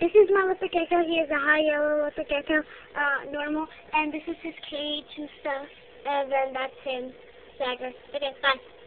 This is my leopard gecko. He is a high yellow leopard gecko, uh, normal. And this is his cage and stuff. And then that's him, Dager. Okay, bye.